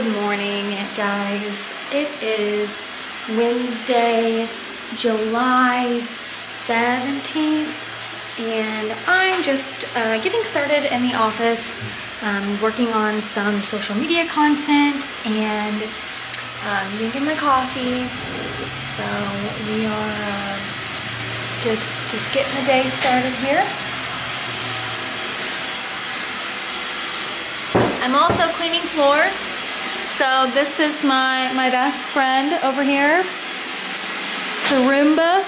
Good morning, guys. It is Wednesday, July 17th, and I'm just uh, getting started in the office, um, working on some social media content and um, drinking my coffee. So we are uh, just just getting the day started here. I'm also cleaning floors. So this is my, my best friend over here, Sarumba.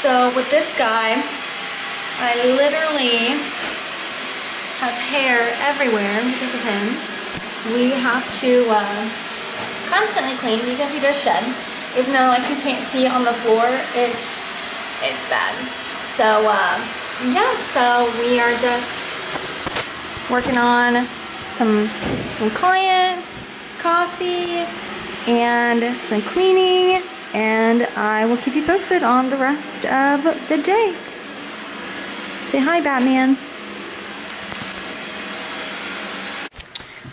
So with this guy, I literally have hair everywhere because of him. We have to uh, constantly clean because he does shed. Even though like you can't see it on the floor, it's it's bad. So uh, yeah, so we are just working on some some clients, coffee, and some cleaning, and I will keep you posted on the rest of the day. Say hi, Batman.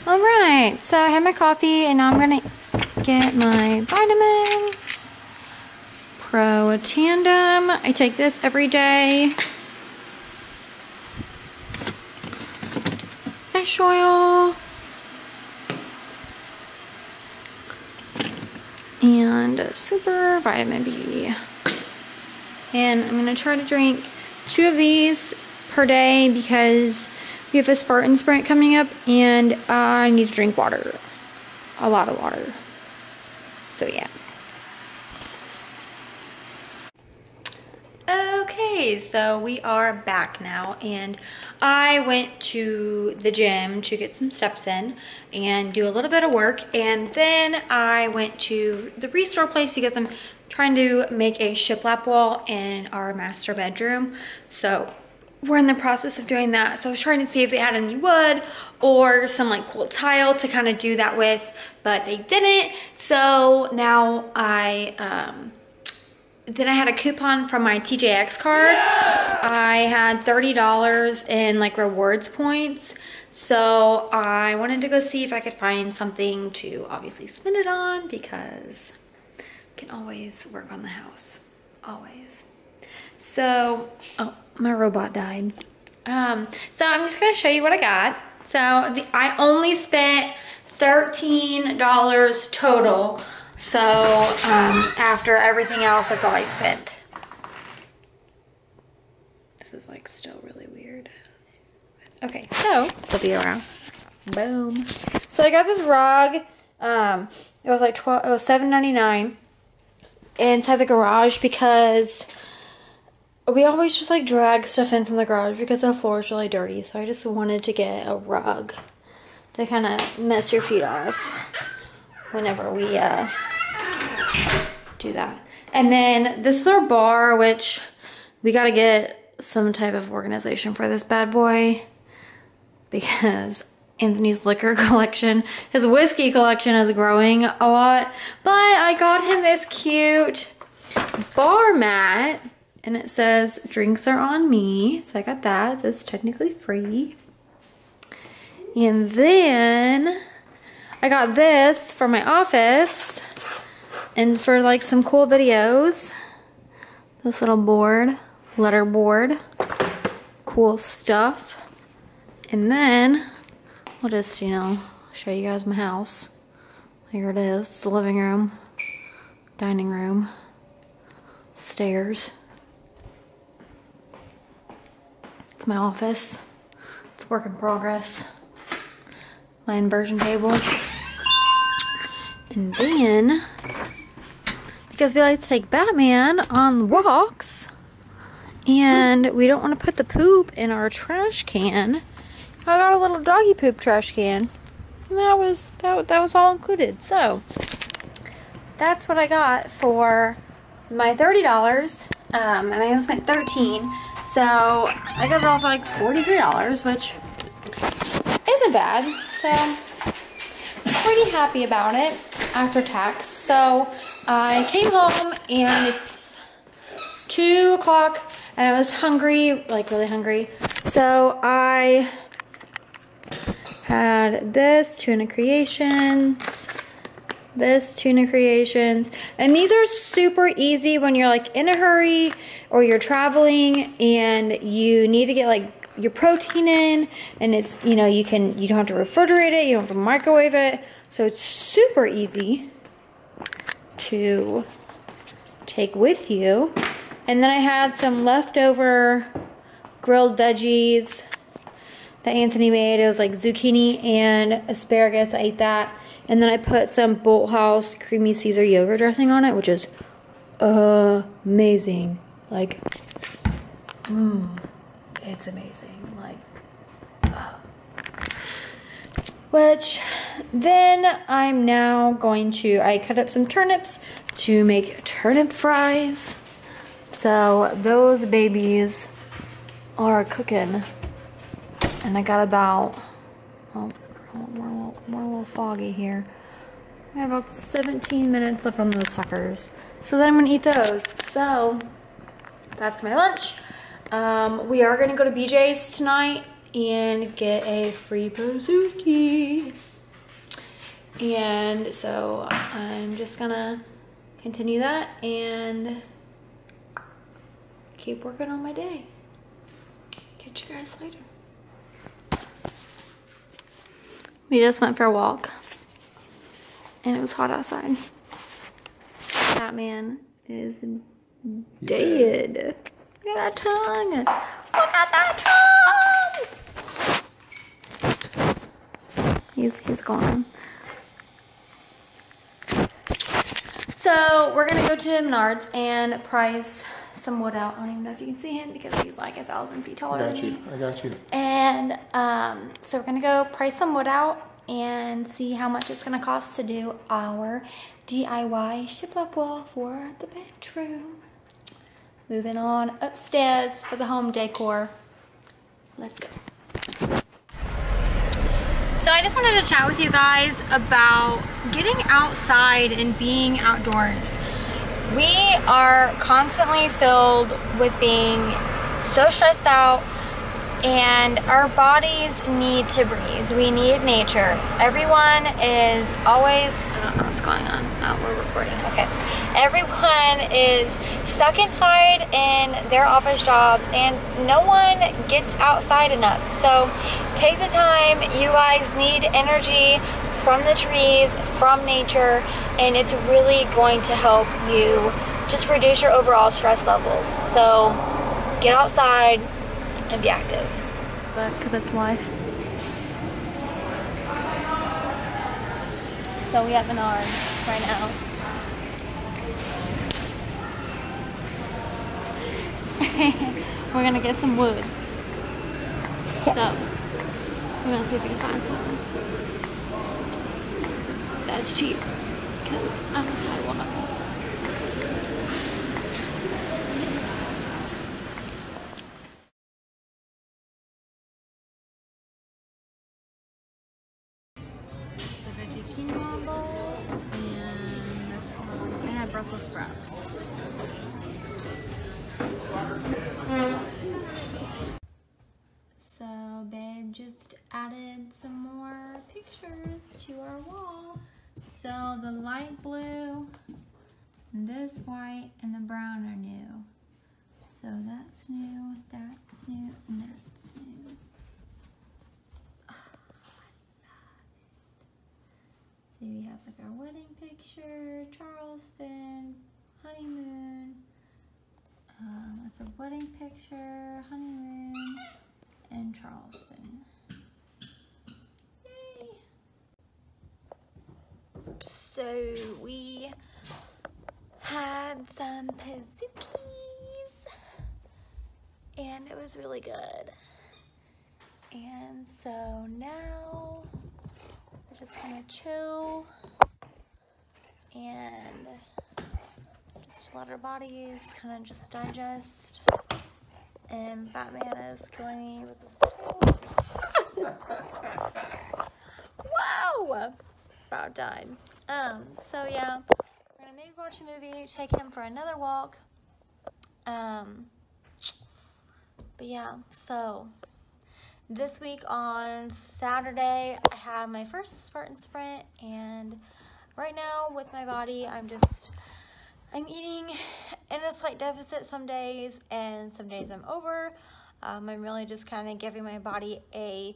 All right, so I had my coffee, and now I'm gonna get my vitamins. Pro Tandem. I take this every day. fish oil. And super vitamin B. And I'm going to try to drink two of these per day because we have a Spartan sprint coming up and I need to drink water. A lot of water. So yeah. Okay, so we are back now and I went to the gym to get some steps in and do a little bit of work and then I went to the restore place because I'm trying to make a shiplap wall in our master bedroom. So we're in the process of doing that. So I was trying to see if they had any wood or some like cool tile to kind of do that with, but they didn't. So now I, um, then I had a coupon from my TJX card. I had $30 in like rewards points. So I wanted to go see if I could find something to obviously spend it on because I can always work on the house, always. So, oh, my robot died. Um, so I'm just gonna show you what I got. So the, I only spent $13 total so um, after everything else, that's all I spent. This is like still really weird. Okay, so will be around. Boom. So I got this rug. Um, it was like 12, it was seven ninety nine inside the garage because we always just like drag stuff in from the garage because the floor is really dirty. So I just wanted to get a rug to kind of mess your feet off whenever we uh, do that. And then this is our bar, which we got to get some type of organization for this bad boy because Anthony's liquor collection, his whiskey collection is growing a lot. But I got him this cute bar mat and it says drinks are on me. So I got that. So it's technically free. And then I got this for my office and for like some cool videos. This little board, letter board, cool stuff. And then I'll just, you know, show you guys my house. Here it is, it's the living room, dining room, stairs. It's my office. It's work in progress. My inversion table. And then, because we like to take Batman on walks, and we don't want to put the poop in our trash can, I got a little doggy poop trash can. And that was that that was all included. So that's what I got for my thirty dollars. Um, and I only spent thirteen. So I got it all for like forty-three dollars, which isn't bad. So pretty happy about it after tax. So I came home and it's two o'clock and I was hungry, like really hungry. So I had this, Tuna Creations, this Tuna Creations. And these are super easy when you're like in a hurry or you're traveling and you need to get like your protein in and it's, you know, you can, you don't have to refrigerate it, you don't have to microwave it. So it's super easy to take with you. And then I had some leftover grilled veggies that Anthony made. It was like zucchini and asparagus. I ate that. And then I put some Bolthouse creamy Caesar yogurt dressing on it, which is amazing. Like, mmm, it's amazing. Like, uh. Which then I'm now going to, I cut up some turnips to make turnip fries. So those babies are cooking. And I got about, oh, more, more, more a little foggy here. I got about 17 minutes left on those suckers. So then I'm gonna eat those. So that's my lunch. Um, we are gonna go to BJ's tonight and get a free Pizookie. And so I'm just gonna continue that and keep working on my day. Catch you guys later. We just went for a walk and it was hot outside. That man is dead. Look at that tongue. Look at that tongue. He's, he's gone. So we're gonna go to Menards and price some wood out. I don't even know if you can see him because he's like a thousand feet taller I got than you. me. I got you. And um, so we're gonna go price some wood out and see how much it's gonna cost to do our DIY shiplap wall for the bedroom. Moving on upstairs for the home decor. Let's go. So I just wanted to chat with you guys about getting outside and being outdoors. We are constantly filled with being so stressed out and our bodies need to breathe. We need nature. Everyone is always, I don't know what's going on. Oh, we're recording. Okay. Everyone is stuck inside in their office jobs and no one gets outside enough. So take the time. You guys need energy from the trees, from nature, and it's really going to help you just reduce your overall stress levels. So get outside and be active. Because it's life. So we have Menards right now. We're gonna get some wood. So we're gonna see if we can find some. That's cheap. Because I'm a Taiwan. Brown are new. So that's new, that's new, and that's new. So we have like our wedding picture, Charleston, honeymoon. Um, it's a wedding picture, honeymoon, and Charleston. Yay! So we had some Pizookies, and it was really good. And so now we're just gonna chill and just let our bodies kind of just digest. And Batman is killing me with his Wow! About died. Um, so yeah, watch a movie, take him for another walk. Um, but yeah, so this week on Saturday, I have my first Spartan Sprint, and right now with my body, I'm just, I'm eating in a slight deficit some days, and some days I'm over. Um, I'm really just kind of giving my body a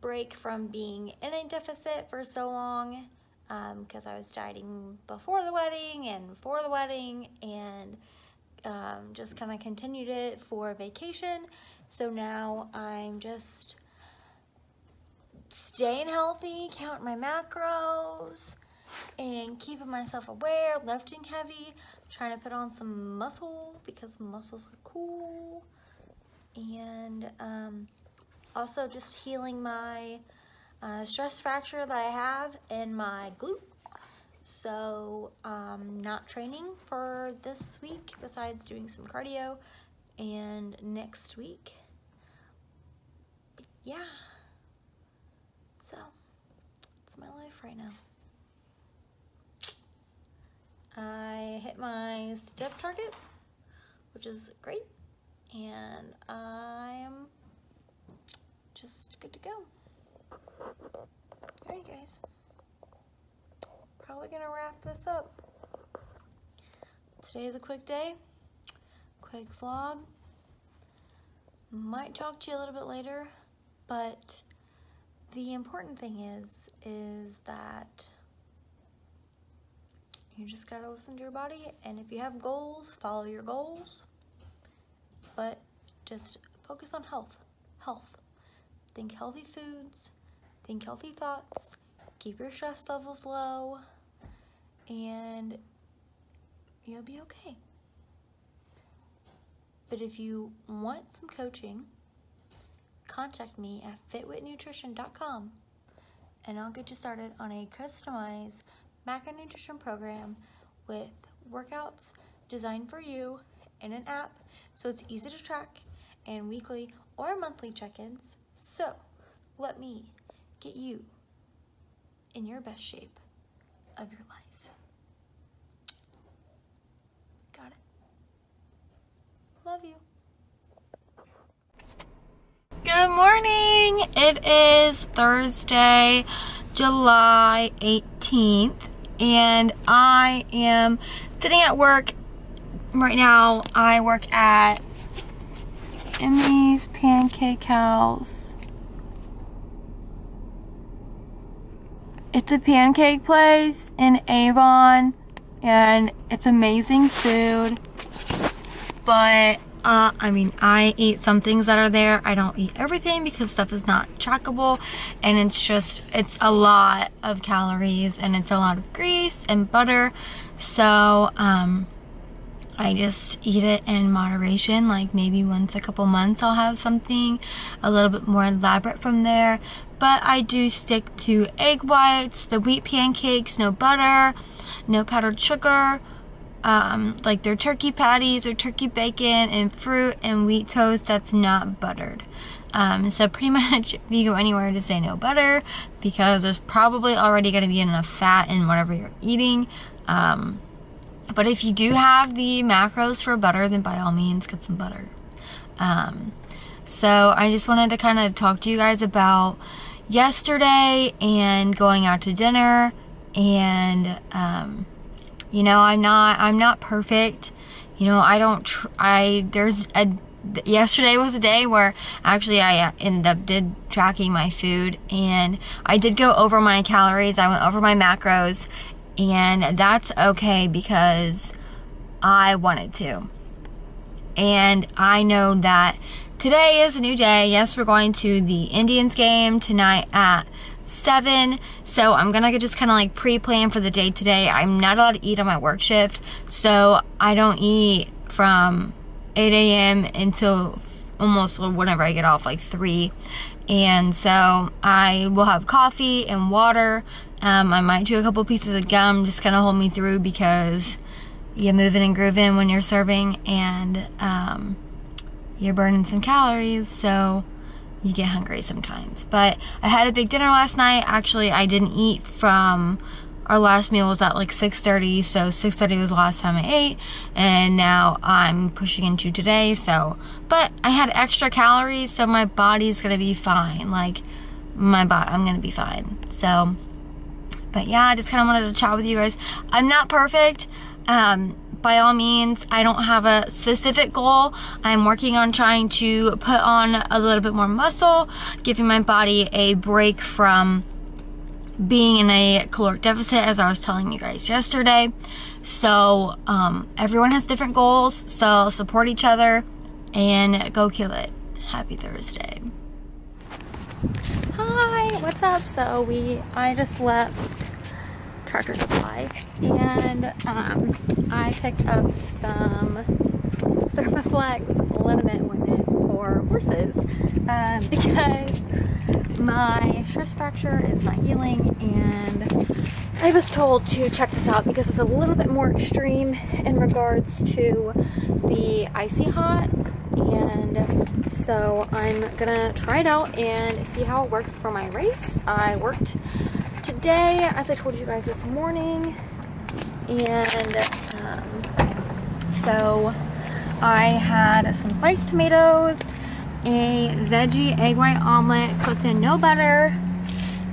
break from being in a deficit for so long because um, I was dieting before the wedding and for the wedding and um, just kind of continued it for vacation. So now I'm just staying healthy, counting my macros, and keeping myself aware, lifting heavy, trying to put on some muscle because muscles are cool, and um, also just healing my uh, stress fracture that I have in my glute. So um, not training for this week besides doing some cardio and next week, yeah. So it's my life right now. I hit my step target, which is great. And I'm just good to go. Alright guys, probably gonna wrap this up. Today is a quick day, quick vlog. Might talk to you a little bit later, but the important thing is, is that you just gotta listen to your body, and if you have goals, follow your goals, but just focus on health, health. Think healthy foods, think healthy thoughts, keep your stress levels low, and you'll be okay. But if you want some coaching, contact me at fitwitnutrition.com and I'll get you started on a customized macronutrition program with workouts designed for you in an app so it's easy to track and weekly or monthly check-ins. So let me you in your best shape of your life. Got it. Love you. Good morning. It is Thursday, July 18th, and I am sitting at work right now. I work at Emmy's Pancake House. It's a pancake place in Avon and it's amazing food. But, uh, I mean, I eat some things that are there. I don't eat everything because stuff is not trackable and it's just, it's a lot of calories and it's a lot of grease and butter. So, um, I just eat it in moderation, like maybe once a couple months I'll have something a little bit more elaborate from there. But I do stick to egg whites, the wheat pancakes, no butter, no powdered sugar, um, like their turkey patties or turkey bacon and fruit and wheat toast that's not buttered. Um, so pretty much if you go anywhere to say no butter because there's probably already going to be enough fat in whatever you're eating. Um, but if you do have the macros for butter, then by all means get some butter. Um, so I just wanted to kind of talk to you guys about yesterday and going out to dinner and um, you know I'm not I'm not perfect. You know I don't I there's a yesterday was a day where actually I ended up did tracking my food and I did go over my calories. I went over my macros and that's okay because I wanted to. And I know that today is a new day. Yes, we're going to the Indians game tonight at 7. So I'm going to just kind of like pre-plan for the day today. I'm not allowed to eat on my work shift. So I don't eat from 8 a.m. until almost whenever I get off, like 3. And so I will have coffee and water um, I might do a couple pieces of gum just kind of hold me through because you're moving and grooving when you're serving and um, you're burning some calories, so you get hungry sometimes. But I had a big dinner last night. Actually, I didn't eat from our last meal was at like 6.30 so 6.30 was the last time i ate and now i'm pushing into today so but i had extra calories so my body's gonna be fine like my body i'm gonna be fine so but yeah i just kind of wanted to chat with you guys i'm not perfect um by all means i don't have a specific goal i'm working on trying to put on a little bit more muscle giving my body a break from being in a caloric deficit as I was telling you guys yesterday. So um, everyone has different goals, so support each other and go kill it. Happy Thursday. Hi, what's up? So we, I just left Tractor Supply and um, I picked up some Thermoflex liniment ointment for horses um, because my stress fracture is not healing and I was told to check this out because it's a little bit more extreme in regards to the icy hot and so I'm gonna try it out and see how it works for my race. I worked today as I told you guys this morning and um, so I had some sliced tomatoes a veggie egg white omelet cooked in no butter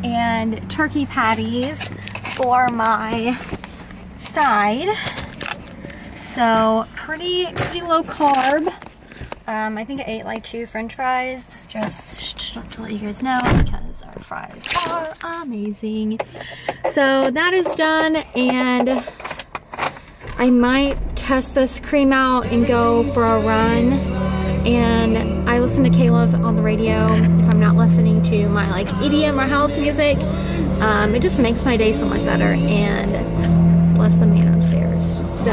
and turkey patties for my side. So pretty, pretty low carb. Um, I think I ate like two french fries just to let you guys know fries are amazing. So that is done and I might test this cream out and go for a run and I listen to K-LOVE on the radio if I'm not listening to my like EDM or house music. Um, it just makes my day so much better and bless the man upstairs. So,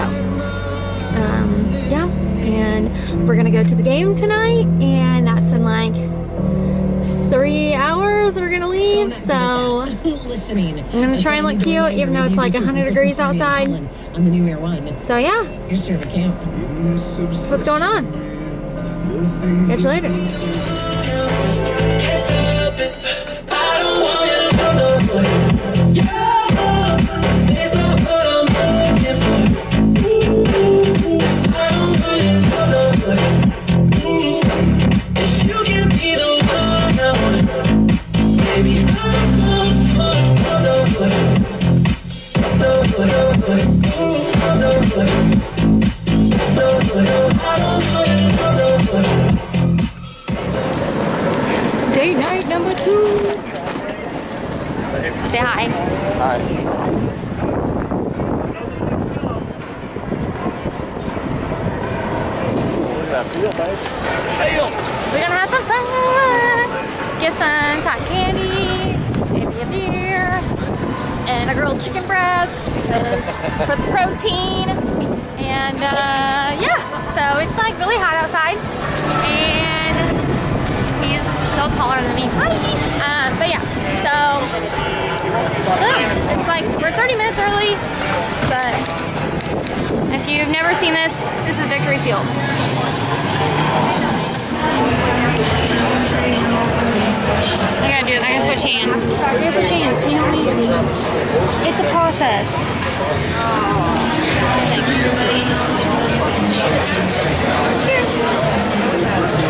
um, yeah, and we're gonna go to the game tonight and that's in like three hours we're gonna leave so I'm gonna try and look cute even though it's like 100 degrees outside. On the new Air One. So yeah. Here's Camp what's going on? Catch you later. number two. Say hi. Hi. We're gonna have some fun! Get some cotton candy, maybe a beer, and a grilled chicken breast because for the protein. And uh, yeah, so it's like really hot outside. And so taller than me. Hi! Um, but yeah, so it's like we're 30 minutes early, but if you've never seen this, this is Victory Field. I gotta do it. I gotta switch hands. I gotta switch hands. Can you help me? It's a process. Cheers.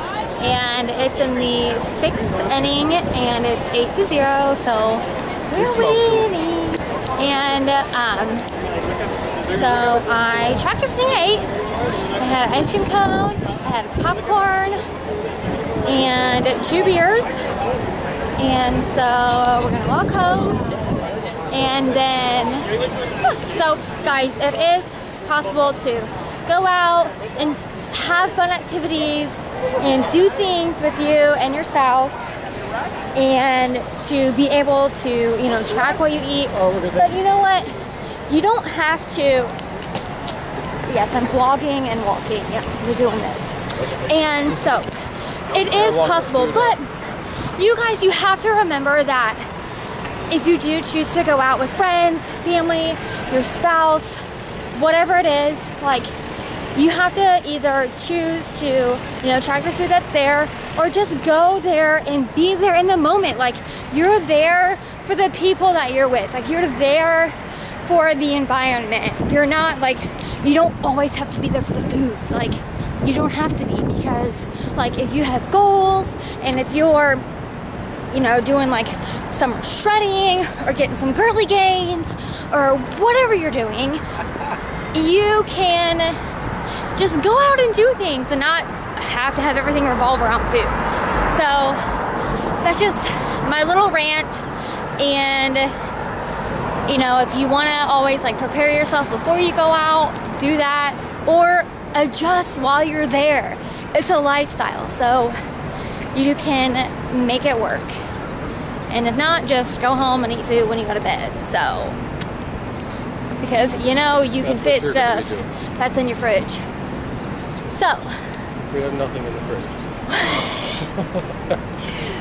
and it's in the sixth inning and it's eight to zero so we're winning. And um, so I tracked everything I ate I had an ice cream cone I had popcorn and two beers. And so we're gonna walk home. And then so guys it is possible to go out and have fun activities and do things with you and your spouse and to be able to, you know, track what you eat. But you know what? You don't have to. Yes, I'm vlogging and walking. Yeah, we're doing this. And so it is possible, but you guys, you have to remember that if you do choose to go out with friends, family, your spouse, whatever it is, like you have to either choose to, you know, track the food that's there or just go there and be there in the moment. Like you're there for the people that you're with. Like you're there for the environment. You're not like you don't always have to be there for the food. Like you don't have to be because like if you have goals and if you're you know doing like some shredding or getting some girly gains or whatever you're doing you can just go out and do things and not have to have everything revolve around food so that's just my little rant and you know if you want to always like prepare yourself before you go out do that or adjust while you're there. It's a lifestyle, so you can make it work. And if not, just go home and eat food when you go to bed. So, because you know you can fit sure stuff that's in your fridge. So, we have nothing in the fridge.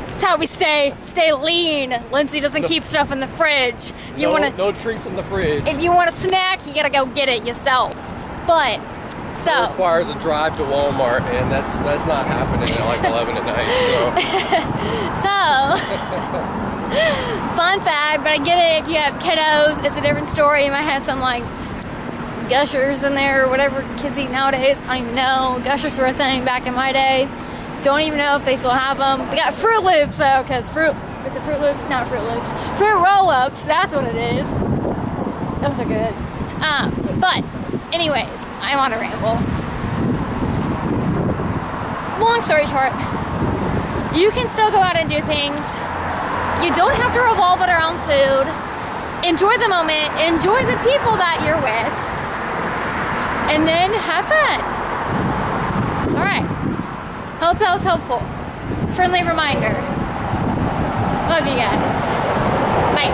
that's how we stay stay lean. Lindsay doesn't no. keep stuff in the fridge. You no, want to no treats in the fridge. If you want a snack, you gotta go get it yourself. But so it requires a drive to Walmart, and that's that's not happening at like 11 at night. So, so fun fact, but I get it if you have kiddos, it's a different story. You might have some like gushers in there or whatever kids eat nowadays. I don't even know. Gushers were a thing back in my day. Don't even know if they still have them. They got Fruit Loops though, because fruit. It's the Fruit Loops, not Fruit Loops. Fruit Roll-Ups. That's what it is. Those are good. Um, but Anyways, I'm on a ramble. Long story short, you can still go out and do things. You don't have to revolve it around food. Enjoy the moment, enjoy the people that you're with, and then have fun. All right. Hope that was helpful. Friendly reminder. Love you guys. Bye.